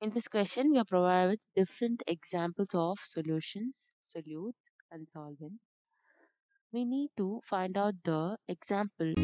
In this question, we are provided with different examples of solutions, solute, and solvent. We need to find out the example